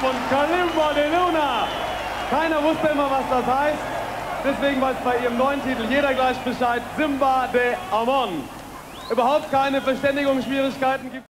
von Kalimba de Luna. Keiner wusste immer, was das heißt. Deswegen weiß bei ihrem neuen Titel jeder gleich Bescheid. Simba de Amon. Überhaupt keine Verständigungsschwierigkeiten gibt